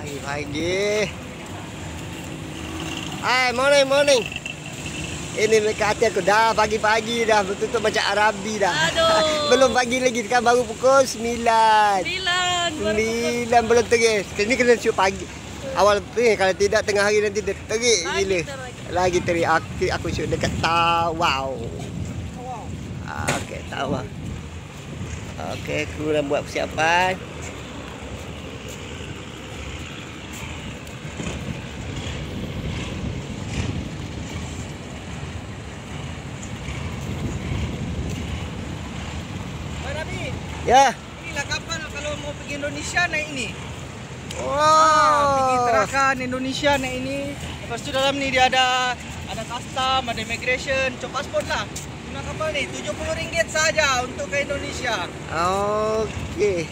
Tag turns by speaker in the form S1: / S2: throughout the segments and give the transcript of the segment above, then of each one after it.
S1: Pagi-pagi. Hai, morning, morning. Ini mereka hati aku dah pagi-pagi dah betul-betul macam Arabi dah.
S2: Aduh.
S1: belum pagi lagi kan baru pukul 9.
S2: Sembilan. baru pukul-
S1: 9 belum terik. Ini kena shoot pagi. Awal ni kalau tidak tengah hari nanti dia terik
S2: Lagi
S1: gila.
S2: terik.
S1: Lagi terik. Aku aku shoot dekat Tawau. Ah, Okey, Tawau. Okey, kru dah buat persiapan. Ya.
S3: inilah kapal kalau mau pergi Indonesia naik ini.
S1: Wow.
S3: Ah, pergi Terakan Indonesia naik ini. Lepas tu dalam ni dia ada ada custom, ada immigration, cop pasport lah. Guna kapal ni RM70 saja untuk ke Indonesia.
S1: Okey.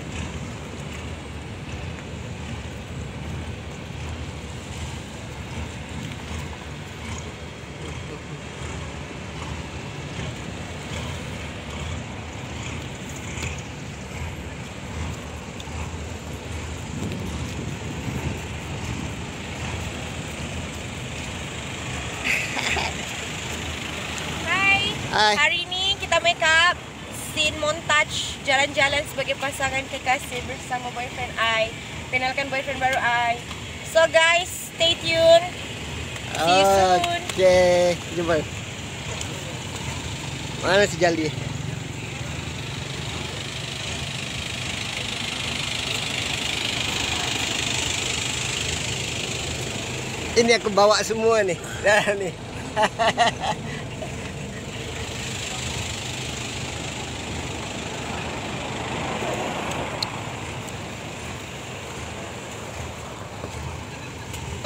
S2: Hai. Hari ni kita make up scene montage jalan-jalan sebagai pasangan kekasih bersama boyfriend I. Kenalkan boyfriend baru I. So guys, stay tune. See you soon.
S1: Okey, jumpa. Mana si Jali? Ini aku bawa semua ni. Dah ni.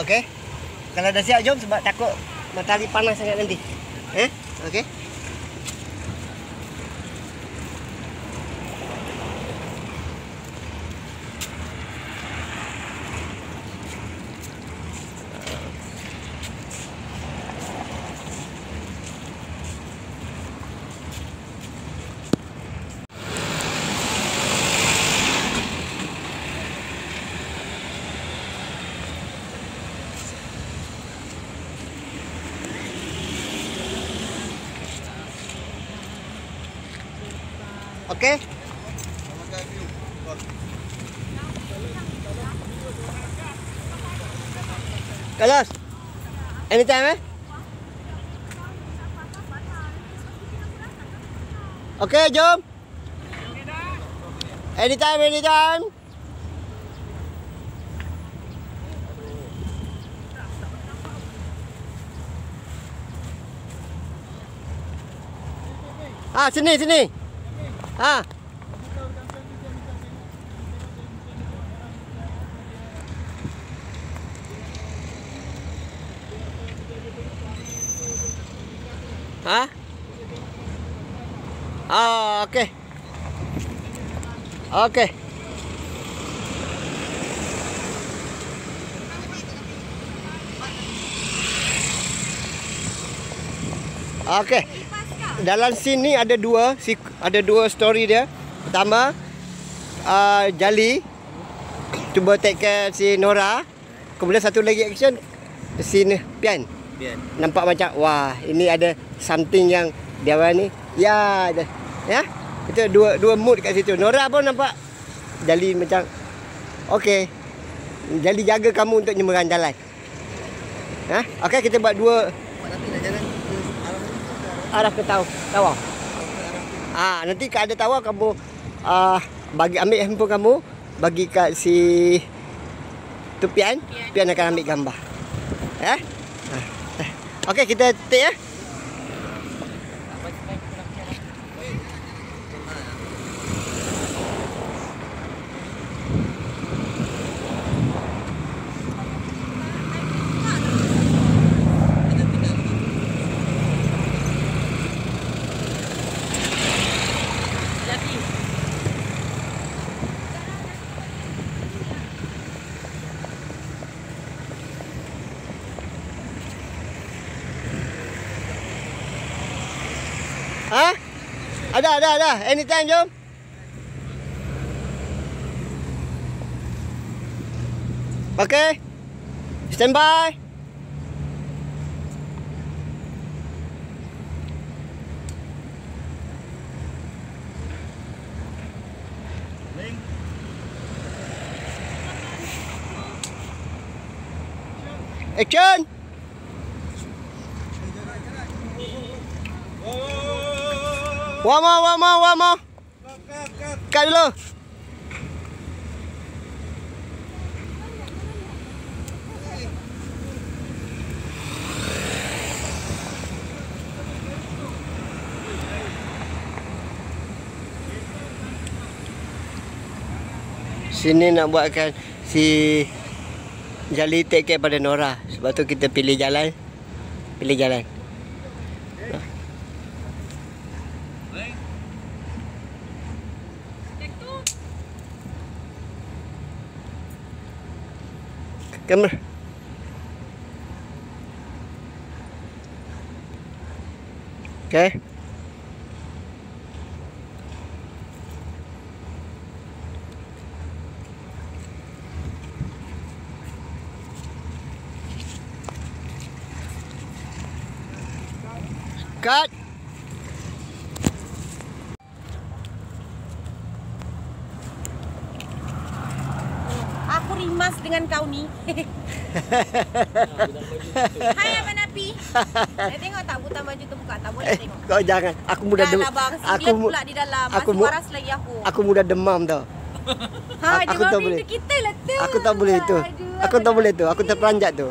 S1: Okey. Kalau dah siap jom sebab takut matahari panas sangat nanti. Eh? Okey. Okey. Kalas. Anytime eh? Okey, jom. Anytime, anytime. Ah, sini, sini. Ha. Ha? Ah, okey. Okey. Okey. Dalam scene ni ada dua, si- ada dua story dia. Pertama, uh, Jali cuba take care si Nora. Kemudian satu lagi action scene Pian.
S3: Biar.
S1: Nampak macam wah, ini ada something yang dia orang ni. Ya, ada. Ya. Itu dua dua mood kat situ. Nora pun nampak Jali macam okey. Jali jaga kamu untuk nyeberang jalan. Ha? Okey, kita buat dua
S3: Tapi nak jalan ke arah
S1: ke tahu tawar. Ah nanti kalau ada tawar kamu ah bagi ambil handphone kamu bagi kat si Tupian, Pian akan ambil gambar. Ya? Ah, eh. Okey kita take ya.
S2: Lagi.
S1: Ada ada ada. Anytime jom. Okay. Stand by. Action. More, one more. Cut dulu. Sini nak buatkan si Jali take care pada Nora. Sebab tu kita pilih jalan. Pilih jalan. Kamera. Okay. Cut.
S2: Aku rimas dengan kau ni. Hai Abang Napi. Saya tengok tak butang baju tu buka tak boleh
S1: Eh,
S2: tengok.
S1: kau jangan. Aku mudah
S2: Dah
S1: demam.
S2: lah bang,
S1: Aku
S2: pula di dalam.
S1: aku
S2: Masih waras lagi aku.
S1: Aku mudah demam tau.
S2: ha,
S1: aku tak boleh.
S2: kita lah tu.
S1: Aku tak boleh tu. Aku tak boleh tu. Aku terperanjat tu.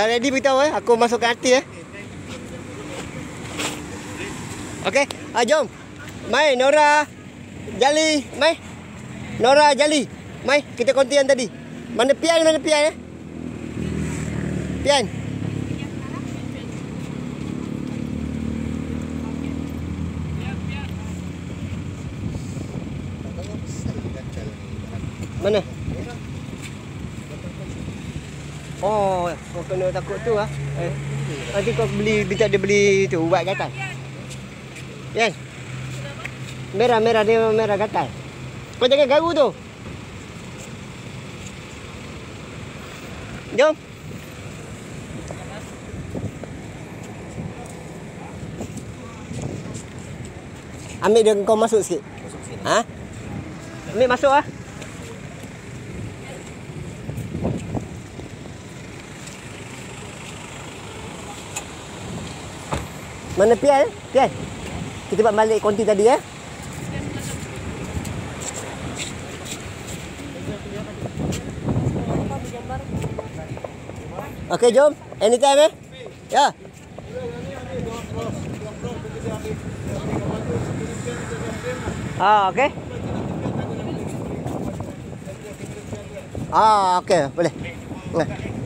S2: Dah
S1: ready beritahu eh. Aku masukkan arti eh. Okey. Ah jom. Mai Nora. Jali, mai. Nora Jali. Mai, kita konti yang tadi. Mana Pian, mana Pian eh? Pian. Mana? Oh, kau kena takut tu ah. Eh. Nanti kau beli minta dia beli tu ubat gatal. Yes. Merah merah dia merah gatal. Kau jangan garu tu. Jom. Ambil dia kau masuk sikit. Ha? Ambil masuk ah. Mana Pian? eh? Pian. Kita buat balik konti tadi ya. Okey, jom. Anytime eh. Ya. Ah, okey. Ah, okey, boleh. Nah.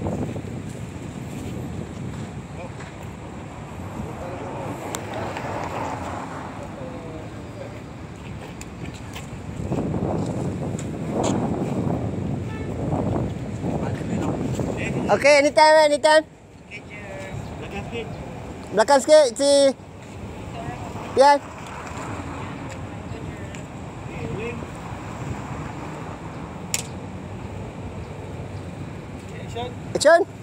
S1: Okey, anytime, eh, anytime. Belakang sikit, si Pian. Action. cut.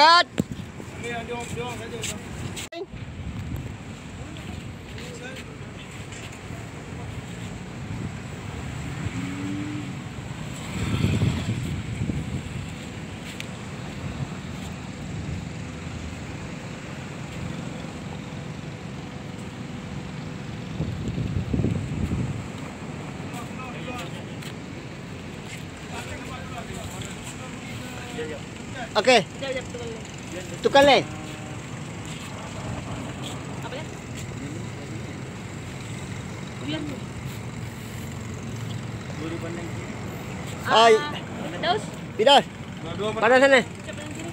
S2: kết Okay. Dulu.
S1: Tukar lane.
S2: Apa dia? Biar dulu.
S1: Ai.
S2: Ah, Daus,
S1: Pidas. Mana sana?
S2: cepat yang kiri.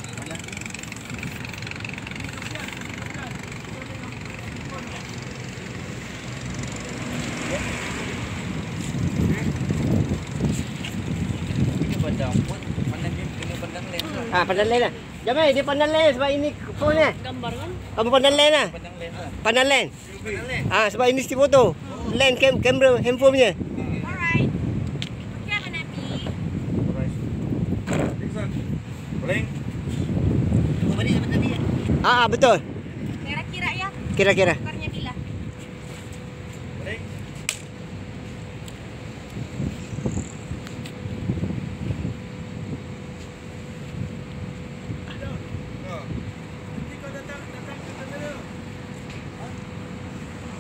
S1: Ah, pandang lane lah. Jamai, dia pandang lane sebab ini phone ni.
S2: Gambar kan?
S1: Kamu pandang lane lah. Pandang lane. Ah, sebab ini still foto. Lane cam kamera handphone punya.
S2: Alright. Okay.
S1: Ah, ah betul.
S2: Kira-kira ya,
S1: Kira-kira.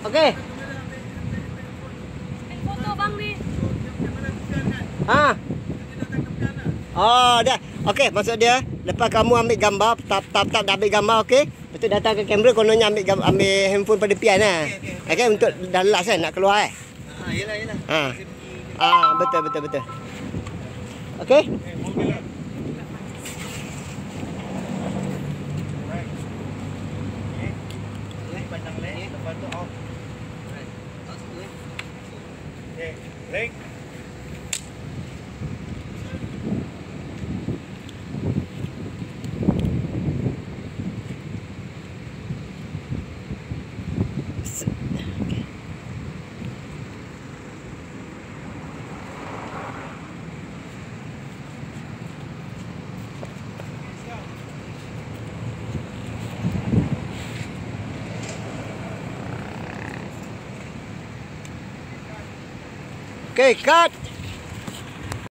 S1: Okey.
S2: Eh, foto bang ni.
S1: Ah. Oh, dah. Okey, maksud dia lepas kamu ambil gambar, tap tap tap dah ambil gambar, okey. Lepas tu datang ke kamera kononnya ambil gambar, ambil handphone pada pian lah. Okey, okay, untuk dah last kan nak keluar eh.
S3: Ah, yelah, yelah.
S1: Ah. Ah, betul betul betul. Okey.
S3: Pandang
S1: Okey, cut.